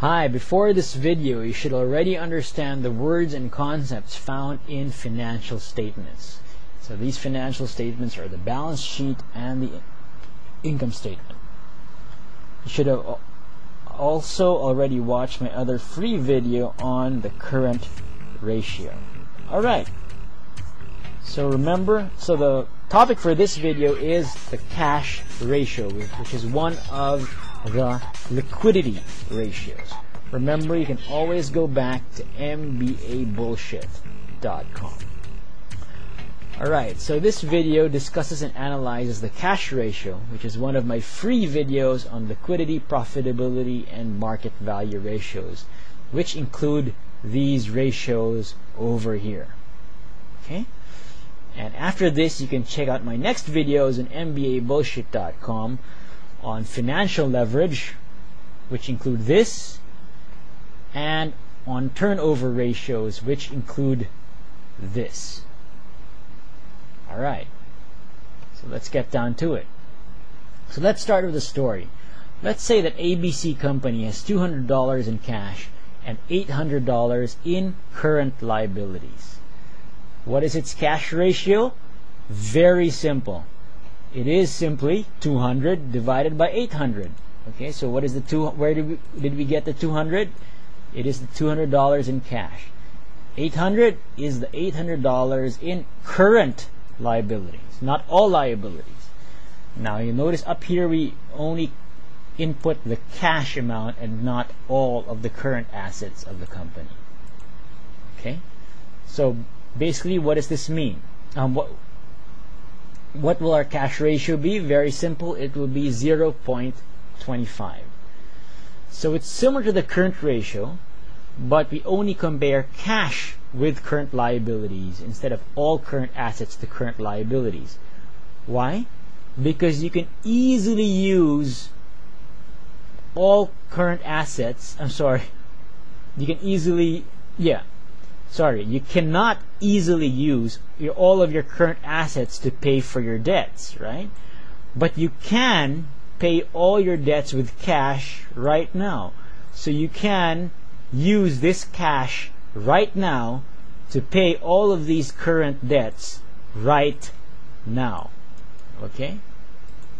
Hi, before this video, you should already understand the words and concepts found in financial statements. So these financial statements are the balance sheet and the income statement. You should have also already watched my other free video on the current ratio. Alright, so remember, so the topic for this video is the cash ratio, which is one of the liquidity ratios. Remember, you can always go back to mbabullshit.com. Alright, so this video discusses and analyzes the cash ratio, which is one of my free videos on liquidity, profitability, and market value ratios, which include these ratios over here. Okay? And after this, you can check out my next videos on mbabullshit.com on financial leverage, which include this, and on turnover ratios, which include this. All right. So let's get down to it. So let's start with a story. Let's say that ABC Company has $200 in cash and $800 in current liabilities. What is its cash ratio? Very simple. It is simply 200 divided by 800. Okay, so what is the two? Where did we did we get the 200? It is the $200 in cash. 800 is the $800 in current liabilities, not all liabilities. Now you notice up here we only input the cash amount and not all of the current assets of the company. Okay, so basically what does this mean? Um, what what will our cash ratio be? Very simple. It will be 0.25. So it's similar to the current ratio, but we only compare cash with current liabilities instead of all current assets to current liabilities. Why? Because you can easily use all current assets. I'm sorry. You can easily, yeah, sorry, you cannot easily use your, all of your current assets to pay for your debts, right? But you can pay all your debts with cash right now. So you can use this cash right now to pay all of these current debts right now. Okay?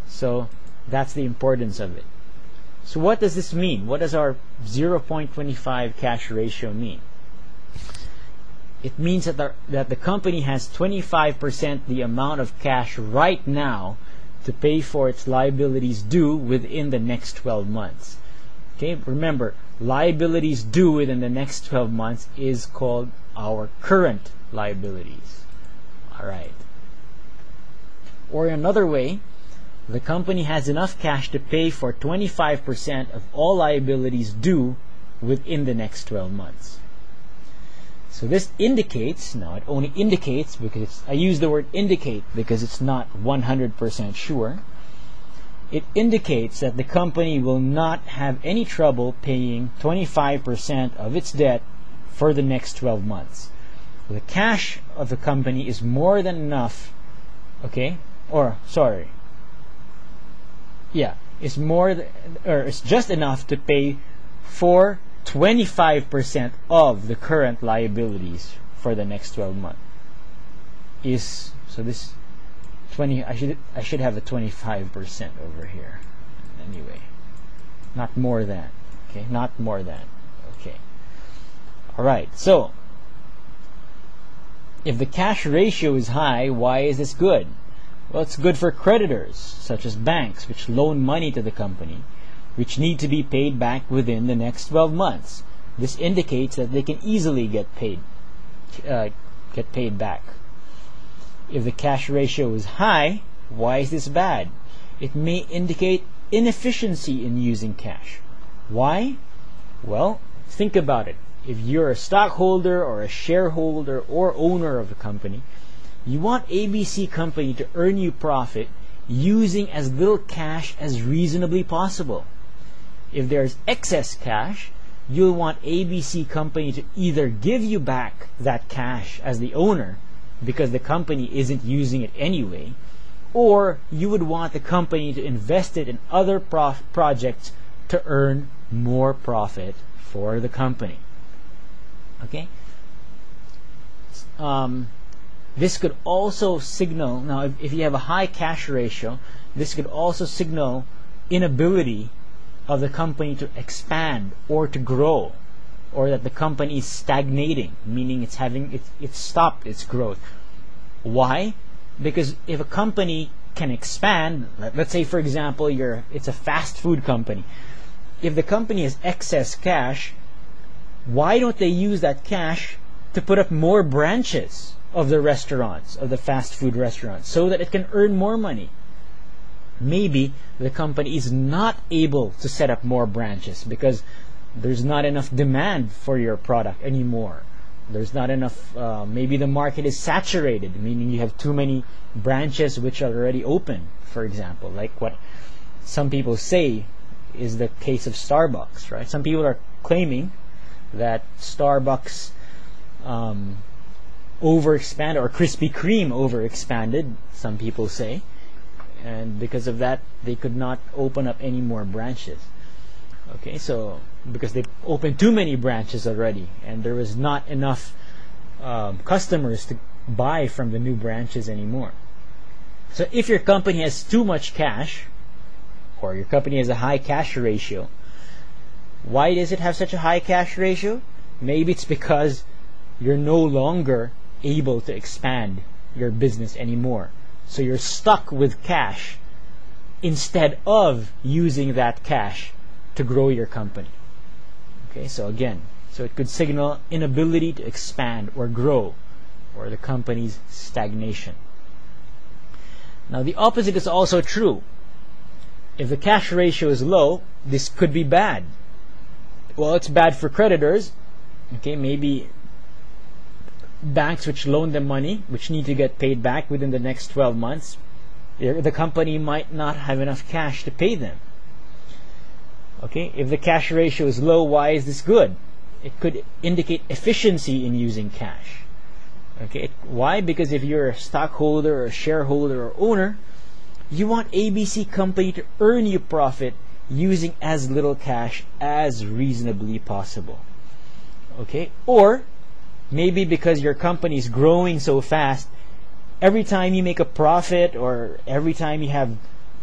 So that's the importance of it. So what does this mean? What does our 0.25 cash ratio mean? It means that the, that the company has 25% the amount of cash right now to pay for its liabilities due within the next 12 months. Okay, remember, liabilities due within the next 12 months is called our current liabilities. All right. Or another way, the company has enough cash to pay for 25% of all liabilities due within the next 12 months. So this indicates, now it only indicates because I use the word indicate because it's not 100% sure. It indicates that the company will not have any trouble paying 25% of its debt for the next 12 months. The cash of the company is more than enough, okay? Or, sorry. Yeah, it's more, th- or it's just enough to pay for 25% of the current liabilities for the next 12 months is so this 20 I should I should have a 25% over here anyway. Not more than okay not more than okay. All right so if the cash ratio is high why is this good? Well it's good for creditors such as banks which loan money to the company which need to be paid back within the next 12 months. This indicates that they can easily get paid uh, get paid back. If the cash ratio is high, why is this bad? It may indicate inefficiency in using cash. Why? Well, think about it. If you're a stockholder or a shareholder or owner of a company, you want ABC company to earn you profit using as little cash as reasonably possible. If there's excess cash, you'll want ABC company to either give you back that cash as the owner because the company isn't using it anyway, or you would want the company to invest it in other projects to earn more profit for the company. Okay? Um, this could also signal, now if, if you have a high cash ratio, this could also signal inability of the company to expand or to grow or that the company is stagnating meaning it's having it, it's stopped its growth. Why? Because if a company can expand let's say for example you're it's a fast food company. If the company has excess cash why don't they use that cash to put up more branches of the restaurants of the fast food restaurants so that it can earn more money maybe the company is not able to set up more branches because there's not enough demand for your product anymore. There's not enough, uh, maybe the market is saturated, meaning you have too many branches which are already open, for example, like what some people say is the case of Starbucks, right? Some people are claiming that Starbucks um, overexpanded or Krispy Kreme overexpanded, some people say and because of that they could not open up any more branches. Okay so because they opened too many branches already and there was not enough um, customers to buy from the new branches anymore. So if your company has too much cash or your company has a high cash ratio why does it have such a high cash ratio? Maybe it's because you're no longer able to expand your business anymore so you're stuck with cash instead of using that cash to grow your company. Okay, so again, so it could signal inability to expand or grow or the company's stagnation. Now the opposite is also true. If the cash ratio is low, this could be bad. Well, it's bad for creditors. Okay, maybe banks which loan them money, which need to get paid back within the next 12 months, eh, the company might not have enough cash to pay them. Okay, if the cash ratio is low, why is this good? It could indicate efficiency in using cash. Okay, why? Because if you're a stockholder or a shareholder or owner, you want ABC company to earn you profit using as little cash as reasonably possible. Okay, or maybe because your company is growing so fast, every time you make a profit or every time you have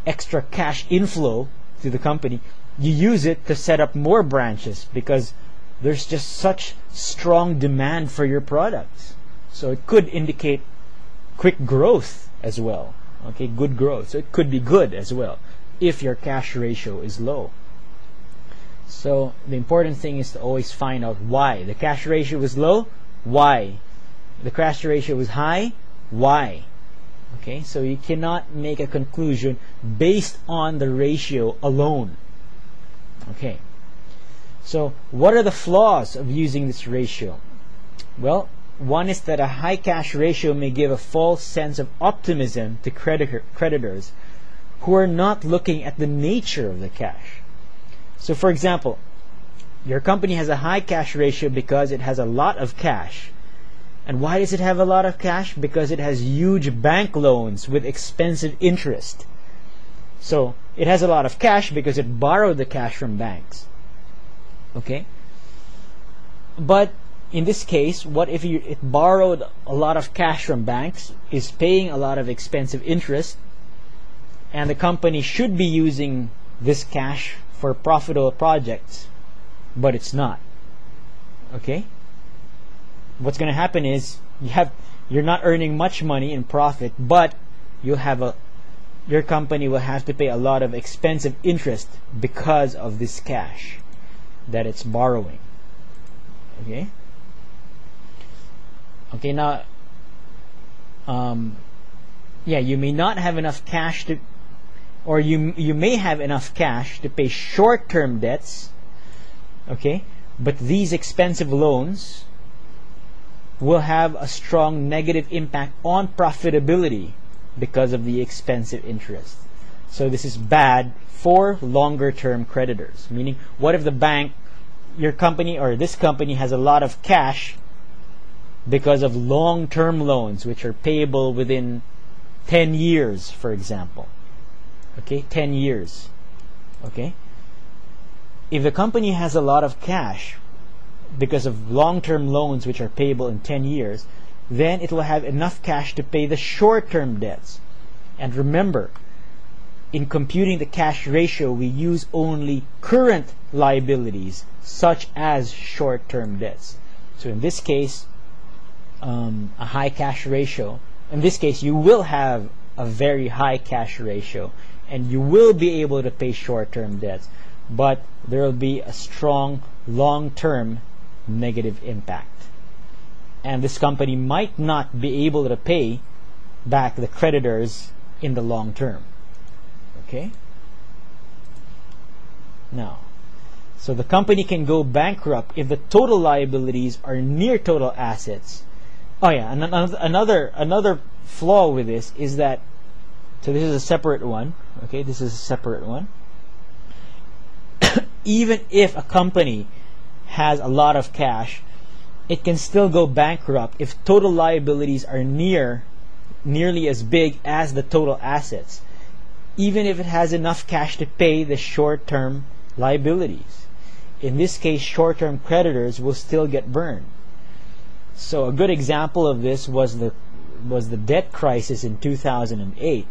extra cash inflow to the company, you use it to set up more branches because there's just such strong demand for your products. So it could indicate quick growth as well. Okay, good growth. So it could be good as well if your cash ratio is low. So the important thing is to always find out why. The cash ratio is low, why? The cash ratio is high. Why? Okay, so you cannot make a conclusion based on the ratio alone. Okay, so what are the flaws of using this ratio? Well, one is that a high cash ratio may give a false sense of optimism to creditor, creditors who are not looking at the nature of the cash. So, for example, your company has a high cash ratio because it has a lot of cash. And why does it have a lot of cash? Because it has huge bank loans with expensive interest. So it has a lot of cash because it borrowed the cash from banks. Okay? But in this case, what if you, it borrowed a lot of cash from banks, is paying a lot of expensive interest, and the company should be using this cash for profitable projects? But it's not. Okay? What's going to happen is you have you're not earning much money in profit, but you have a your company will have to pay a lot of expensive interest because of this cash that it's borrowing. Okay? Okay, now um, yeah, you may not have enough cash to or you you may have enough cash to pay short-term debts okay? But these expensive loans will have a strong negative impact on profitability because of the expensive interest. So this is bad for longer term creditors. Meaning what if the bank your company or this company has a lot of cash because of long term loans which are payable within 10 years for example? Okay? 10 years. Okay if the company has a lot of cash because of long-term loans which are payable in 10 years, then it will have enough cash to pay the short-term debts. And remember, in computing the cash ratio, we use only current liabilities, such as short-term debts. So in this case, um, a high cash ratio, in this case, you will have a very high cash ratio, and you will be able to pay short-term debts, but there will be a strong long-term negative impact. And this company might not be able to pay back the creditors in the long term. Okay? Now, so the company can go bankrupt if the total liabilities are near total assets. Oh yeah, and another another flaw with this is that so this is a separate one. Okay, this is a separate one. Even if a company has a lot of cash, it can still go bankrupt if total liabilities are near nearly as big as the total assets, even if it has enough cash to pay the short-term liabilities. In this case, short-term creditors will still get burned. So a good example of this was the was the debt crisis in 2008.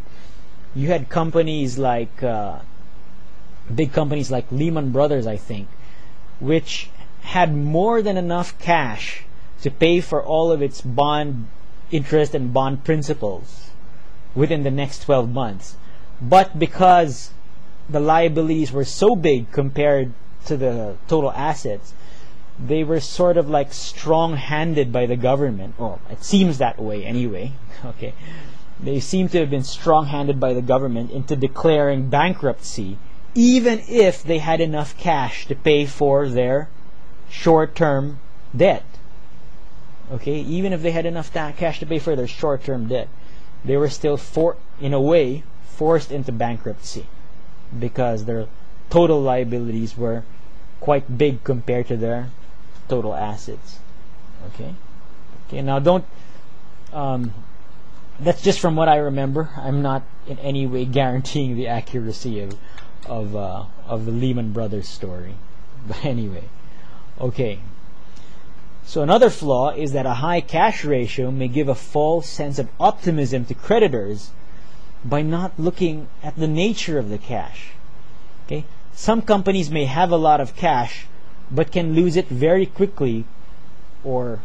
You had companies like uh, big companies like Lehman Brothers, I think, which had more than enough cash to pay for all of its bond interest and bond principals within the next 12 months. But because the liabilities were so big compared to the total assets, they were sort of like strong-handed by the government. Well, it seems that way anyway. Okay, they seem to have been strong-handed by the government into declaring bankruptcy, even if they had enough cash to pay for their short-term debt. Okay, even if they had enough cash to pay for their short-term debt, they were still for in a way forced into bankruptcy because their total liabilities were quite big compared to their total assets. Okay. Okay. Now don't. Um, that's just from what I remember. I'm not in any way guaranteeing the accuracy of of uh, of the Lehman Brothers story. But anyway. Okay. So another flaw is that a high cash ratio may give a false sense of optimism to creditors by not looking at the nature of the cash. Okay? Some companies may have a lot of cash but can lose it very quickly or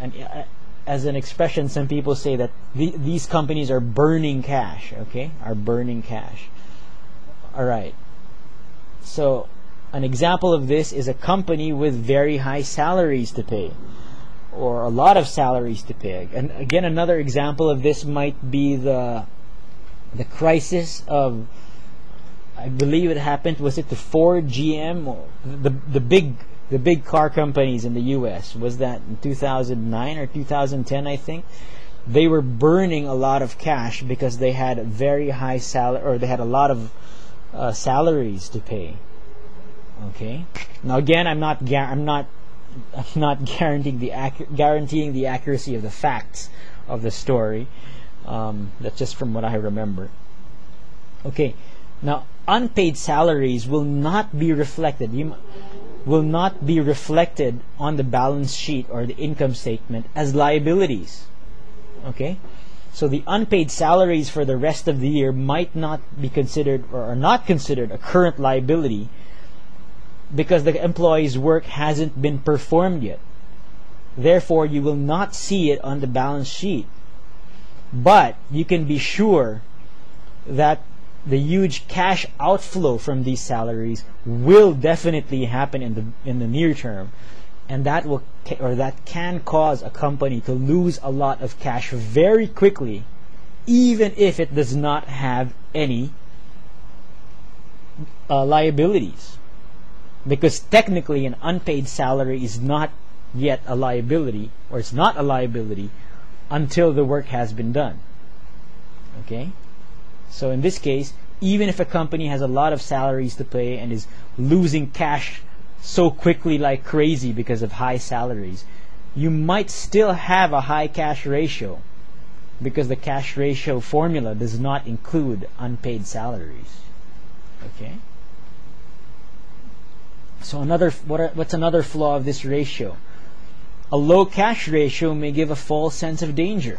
uh, as an expression some people say that the, these companies are burning cash, okay? Are burning cash. All right. So an example of this is a company with very high salaries to pay or a lot of salaries to pay. And again, another example of this might be the the crisis of I believe it happened was it the Ford GM the the big the big car companies in the US was that in 2009 or 2010 I think they were burning a lot of cash because they had a very high salary or they had a lot of uh, salaries to pay Okay. Now again, I'm not I'm not I'm not guaranteeing the guaranteeing the accuracy of the facts of the story. Um, that's just from what I remember. Okay. Now unpaid salaries will not be reflected. You will not be reflected on the balance sheet or the income statement as liabilities. Okay? So the unpaid salaries for the rest of the year might not be considered or are not considered a current liability because the employee's work hasn't been performed yet. Therefore, you will not see it on the balance sheet. But you can be sure that the huge cash outflow from these salaries will definitely happen in the in the near term and that will or that can cause a company to lose a lot of cash very quickly even if it does not have any uh, liabilities. Because technically an unpaid salary is not yet a liability or it's not a liability until the work has been done. Okay? So in this case even if a company has a lot of salaries to pay and is losing cash so quickly like crazy because of high salaries you might still have a high cash ratio because the cash ratio formula does not include unpaid salaries okay So another what are, what's another flaw of this ratio? A low cash ratio may give a false sense of danger.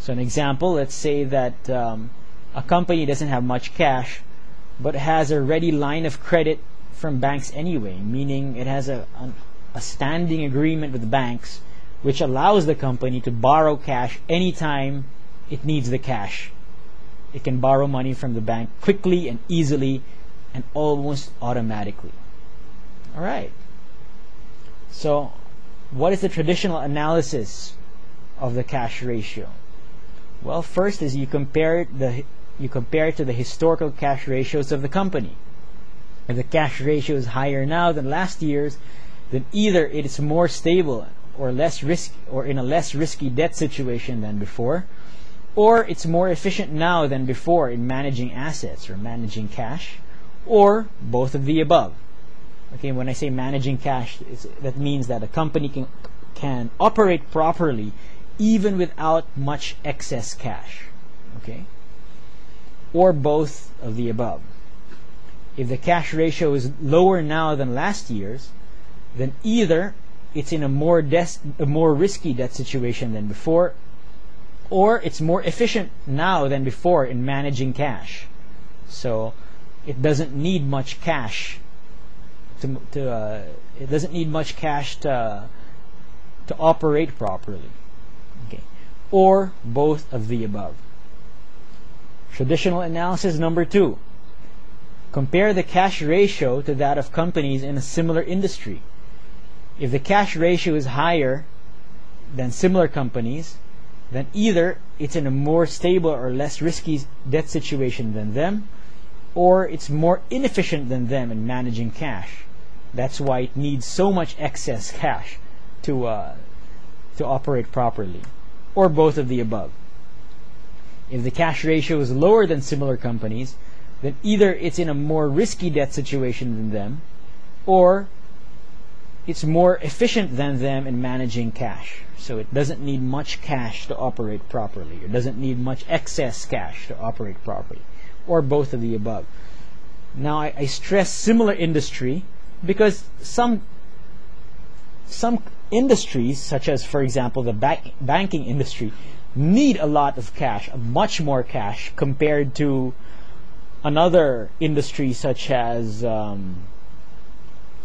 So an example, let's say that um, a company doesn't have much cash, but has a ready line of credit from banks anyway, meaning it has a, a, standing agreement with the banks which allows the company to borrow cash anytime it needs the cash. It can borrow money from the bank quickly and easily and almost automatically. All right. So, what is the traditional analysis of the cash ratio? Well, first is you compare the you compare it to the historical cash ratios of the company. If the cash ratio is higher now than last year's, then either it is more stable or less risk or in a less risky debt situation than before, or it's more efficient now than before in managing assets or managing cash, or both of the above. Okay, when I say managing cash, that means that a company can can operate properly even without much excess cash. Okay? Or both of the above. If the cash ratio is lower now than last year's, then either it's in a more des- a more risky debt situation than before, or it's more efficient now than before in managing cash. So it doesn't need much cash to, to uh, it doesn't need much cash to to operate properly. Okay. Or both of the above. Traditional analysis number two. Compare the cash ratio to that of companies in a similar industry. If the cash ratio is higher than similar companies, then either it's in a more stable or less risky debt situation than them, or it's more inefficient than them in managing cash. That's why it needs so much excess cash to uh, to operate properly, or both of the above. If the cash ratio is lower than similar companies, then either it's in a more risky debt situation than them, or it's more efficient than them in managing cash. So it doesn't need much cash to operate properly. It doesn't need much excess cash to operate properly. Or both of the above. Now I, I stress similar industry because some some industries, such as for example the bank, banking industry, need a lot of cash, much more cash compared to another industry such as um,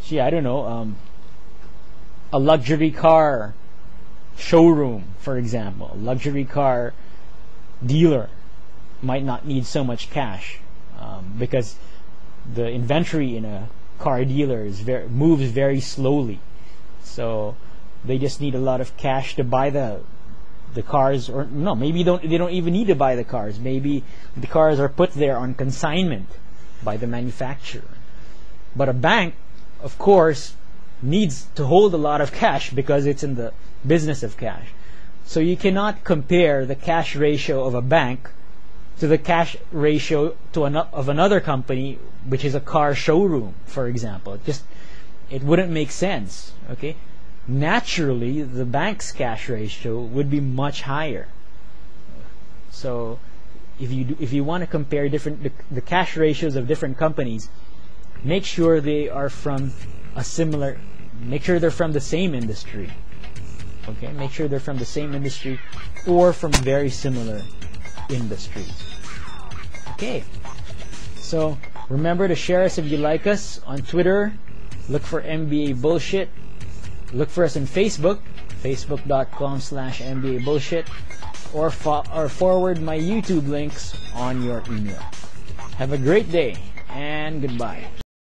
gee, I don't know, um, a luxury car showroom, for example, a luxury car dealer might not need so much cash um, because the inventory in a car dealer is moves very slowly. So they just need a lot of cash to buy the the cars or no maybe don't they don't even need to buy the cars maybe the cars are put there on consignment by the manufacturer but a bank of course needs to hold a lot of cash because it's in the business of cash. So you cannot compare the cash ratio of a bank to the cash ratio to an, of another company, which is a car showroom, for example. It just it wouldn't make sense. Okay, naturally the bank's cash ratio would be much higher. So if you do, if you want to compare different the, the cash ratios of different companies, make sure they are from a similar make sure they're from the same industry okay? Make sure they're from the same industry or from very similar industries okay? So remember to share us if you like us on twitter. Look for mba bullshit look for us on facebook facebook.com slash mba bullshit or, fo- or forward my youtube links on your email. Have a great day and goodbye